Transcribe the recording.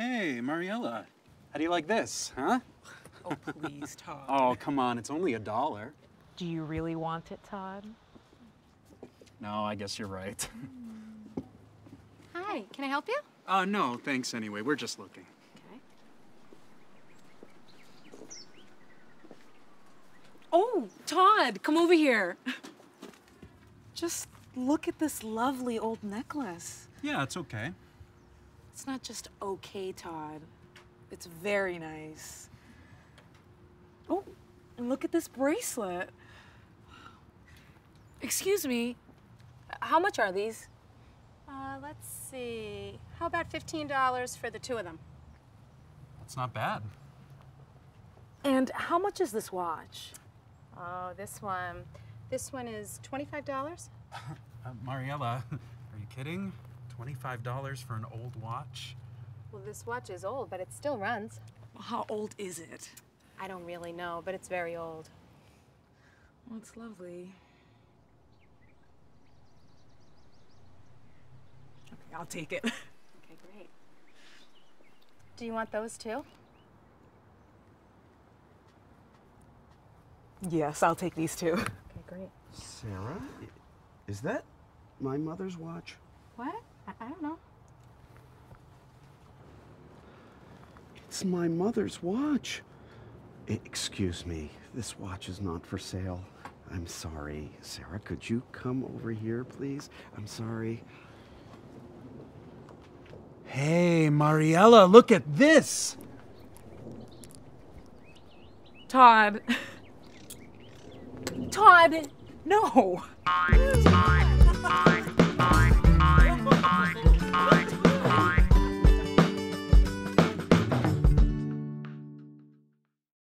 Hey, Mariella. How do you like this, huh? Oh, please, Todd. Oh, come on, it's only a dollar. Do you really want it, Todd? No, I guess you're right. Hi, can I help you? Uh, no, thanks anyway. We're just looking. Okay. Oh, Todd, come over here. Just look at this lovely old necklace. Yeah, it's okay. It's not just okay, Todd. It's very nice. Oh, and look at this bracelet. Excuse me. How much are these? Uh, let's see. How about $15 for the two of them? That's not bad. And how much is this watch? Oh, this one. This one is $25? Uh, Mariella, are you kidding? $25 for an old watch? Well, this watch is old, but it still runs. How old is it? I don't really know, but it's very old. Well, it's lovely. Okay, I'll take it. Okay, great. Do you want those too? yes, I'll take these two. Okay, great. Sarah, is that my mother's watch? What? I, I don't know. It's my mother's watch. I- excuse me, this watch is not for sale. I'm sorry. Sarah, could you come over here, please? I'm sorry. Hey, Mariella, look at this! Todd. Todd, no.